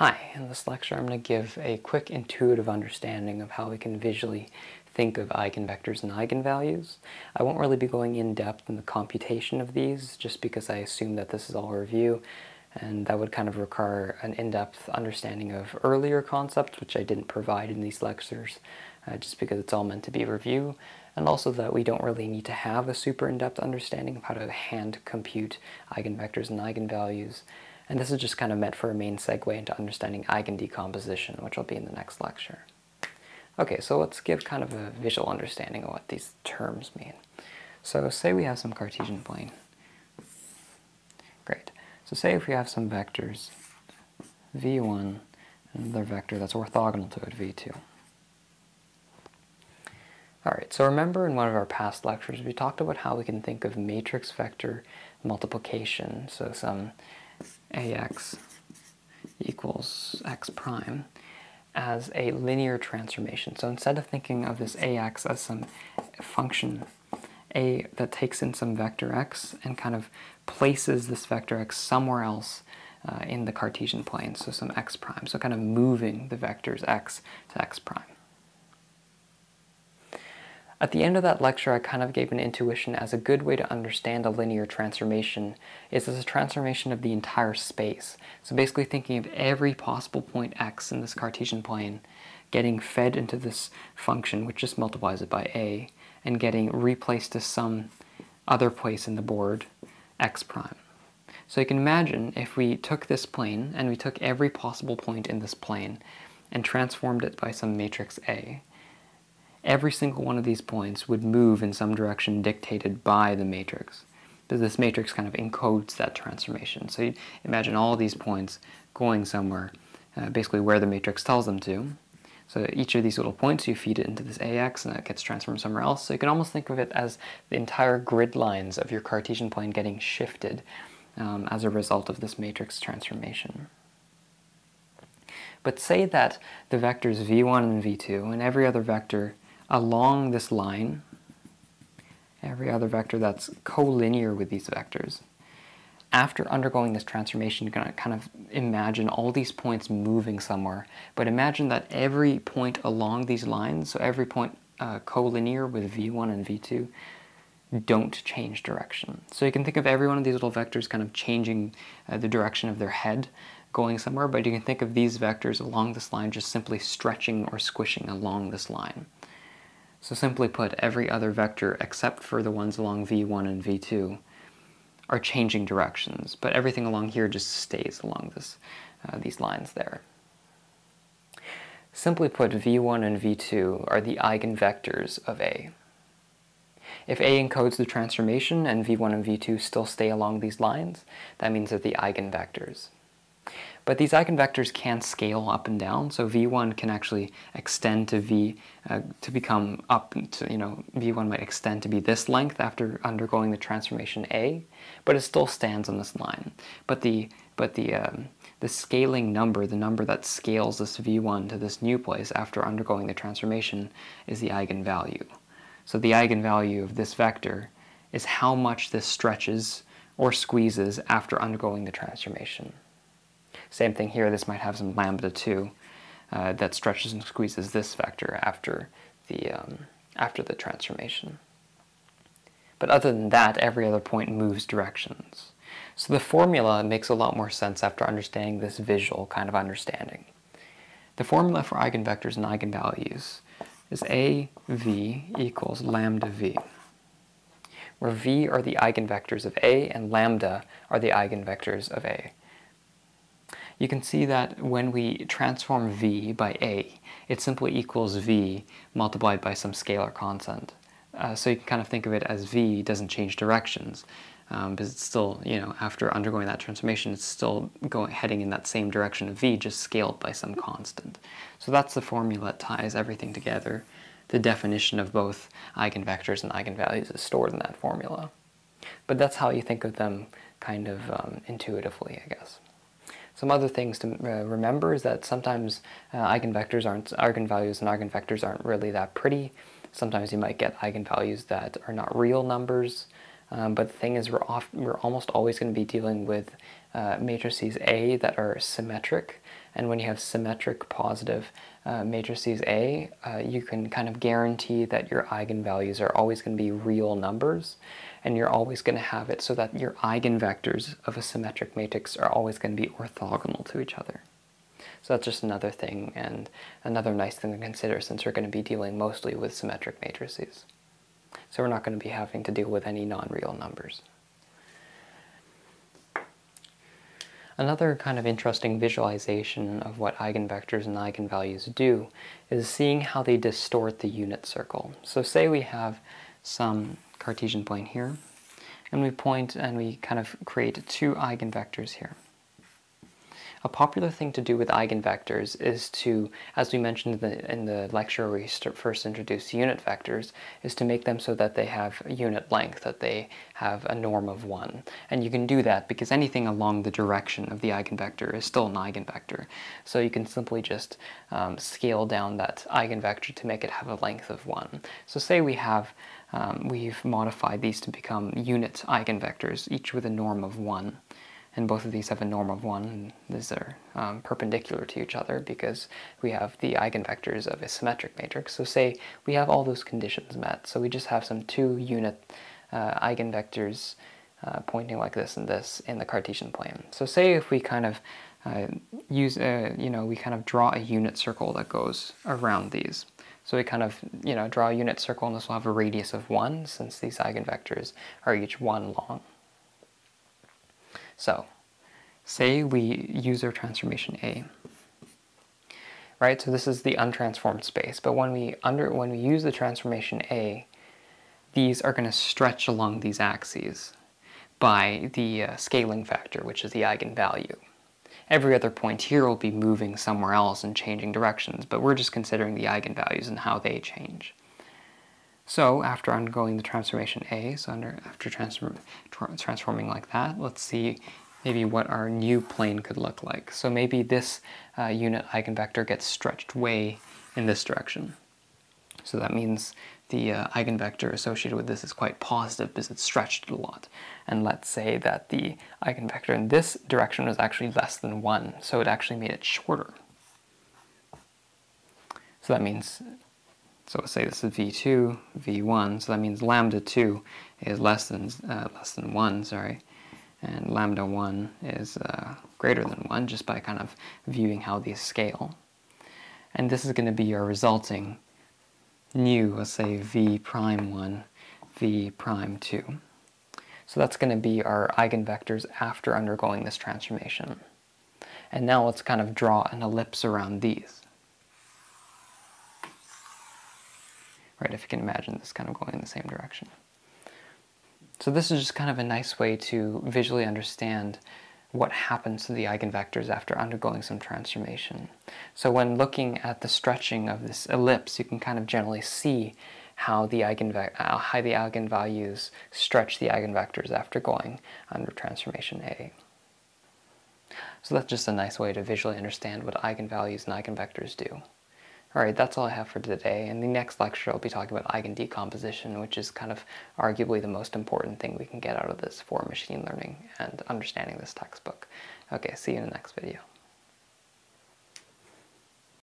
Hi, in this lecture I'm going to give a quick intuitive understanding of how we can visually think of eigenvectors and eigenvalues. I won't really be going in depth in the computation of these just because I assume that this is all review and that would kind of require an in-depth understanding of earlier concepts which I didn't provide in these lectures uh, just because it's all meant to be review and also that we don't really need to have a super in-depth understanding of how to hand compute eigenvectors and eigenvalues and this is just kind of meant for a main segue into understanding eigendecomposition, which will be in the next lecture. Okay, so let's give kind of a visual understanding of what these terms mean. So say we have some Cartesian plane. Great. So say if we have some vectors, v1, and another vector that's orthogonal to it, v2. Alright, so remember in one of our past lectures we talked about how we can think of matrix vector multiplication, so some ax equals x prime as a linear transformation. So instead of thinking of this ax as some function a that takes in some vector x and kind of places this vector x somewhere else uh, in the Cartesian plane, so some x prime, so kind of moving the vectors x to x prime. At the end of that lecture, I kind of gave an intuition as a good way to understand a linear transformation is as a transformation of the entire space. So basically thinking of every possible point x in this Cartesian plane getting fed into this function, which just multiplies it by a, and getting replaced to some other place in the board, x prime. So you can imagine if we took this plane and we took every possible point in this plane and transformed it by some matrix A, every single one of these points would move in some direction dictated by the matrix. This matrix kind of encodes that transformation. So you imagine all these points going somewhere, uh, basically where the matrix tells them to. So each of these little points, you feed it into this AX and it gets transformed somewhere else. So you can almost think of it as the entire grid lines of your Cartesian plane getting shifted um, as a result of this matrix transformation. But say that the vectors v1 and v2 and every other vector along this line, every other vector that's collinear with these vectors, after undergoing this transformation, you're going to kind of imagine all these points moving somewhere. But imagine that every point along these lines, so every point uh, collinear with v1 and v2, don't change direction. So you can think of every one of these little vectors kind of changing uh, the direction of their head going somewhere, but you can think of these vectors along this line just simply stretching or squishing along this line. So simply put, every other vector except for the ones along v1 and v2 are changing directions, but everything along here just stays along this, uh, these lines there. Simply put, v1 and v2 are the eigenvectors of A. If A encodes the transformation and v1 and v2 still stay along these lines, that means they're the eigenvectors. But these eigenvectors can scale up and down, so v1 can actually extend to v uh, to become up to, you know, v1 might extend to be this length after undergoing the transformation a, but it still stands on this line. But the but the um, the scaling number, the number that scales this v1 to this new place after undergoing the transformation is the eigenvalue. So the eigenvalue of this vector is how much this stretches or squeezes after undergoing the transformation. Same thing here, this might have some lambda 2 uh, that stretches and squeezes this vector after the, um, after the transformation. But other than that, every other point moves directions. So the formula makes a lot more sense after understanding this visual kind of understanding. The formula for eigenvectors and eigenvalues is AV equals lambda V, where V are the eigenvectors of A and lambda are the eigenvectors of A you can see that when we transform v by a, it simply equals v multiplied by some scalar constant. Uh, so you can kind of think of it as v doesn't change directions, um, because it's still, you know, after undergoing that transformation, it's still going heading in that same direction of v, just scaled by some constant. So that's the formula that ties everything together. The definition of both eigenvectors and eigenvalues is stored in that formula. But that's how you think of them kind of um, intuitively, I guess. Some other things to uh, remember is that sometimes uh, eigenvectors aren't, eigenvalues and eigenvectors aren't really that pretty. Sometimes you might get eigenvalues that are not real numbers. Um, but the thing is, we're, off, we're almost always going to be dealing with uh, matrices A that are symmetric. And when you have symmetric positive uh, matrices A, uh, you can kind of guarantee that your eigenvalues are always going to be real numbers. And you're always going to have it so that your eigenvectors of a symmetric matrix are always going to be orthogonal to each other. So that's just another thing and another nice thing to consider since we're going to be dealing mostly with symmetric matrices. So we're not going to be having to deal with any non-real numbers. Another kind of interesting visualization of what eigenvectors and eigenvalues do is seeing how they distort the unit circle. So say we have some Cartesian plane here, and we point and we kind of create two eigenvectors here. A popular thing to do with eigenvectors is to, as we mentioned in the, in the lecture where we first introduced unit vectors, is to make them so that they have unit length, that they have a norm of 1. And you can do that because anything along the direction of the eigenvector is still an eigenvector. So you can simply just um, scale down that eigenvector to make it have a length of 1. So say we have um, we've modified these to become unit eigenvectors, each with a norm of 1 and both of these have a norm of 1, and these are um, perpendicular to each other because we have the eigenvectors of a symmetric matrix. So say we have all those conditions met, so we just have some two unit uh, eigenvectors uh, pointing like this and this in the Cartesian plane. So say if we kind of uh, use, a, uh, you know, we kind of draw a unit circle that goes around these. So we kind of, you know, draw a unit circle and this will have a radius of 1 since these eigenvectors are each 1 long. So, say we use our transformation A, right? So this is the untransformed space. But when we under when we use the transformation A, these are going to stretch along these axes by the uh, scaling factor, which is the eigenvalue. Every other point here will be moving somewhere else and changing directions, but we're just considering the eigenvalues and how they change. So after undergoing the transformation A, so under, after transform, tra transforming like that, let's see maybe what our new plane could look like. So maybe this uh, unit eigenvector gets stretched way in this direction. So that means the uh, eigenvector associated with this is quite positive because it's stretched a lot. And let's say that the eigenvector in this direction is actually less than 1, so it actually made it shorter. So that means so let's say this is v2, v1, so that means lambda 2 is less than, uh, less than 1, sorry, and lambda 1 is uh, greater than 1 just by kind of viewing how these scale. And this is going to be our resulting new, let's say v prime 1, v prime 2. So that's going to be our eigenvectors after undergoing this transformation. And now let's kind of draw an ellipse around these. right? If you can imagine this kind of going in the same direction. So this is just kind of a nice way to visually understand what happens to the eigenvectors after undergoing some transformation. So when looking at the stretching of this ellipse, you can kind of generally see how the, eigenve uh, how the eigenvalues stretch the eigenvectors after going under transformation A. So that's just a nice way to visually understand what eigenvalues and eigenvectors do. Alright, that's all I have for today. In the next lecture, I'll be talking about eigendecomposition, which is kind of arguably the most important thing we can get out of this for machine learning and understanding this textbook. Okay, see you in the next video.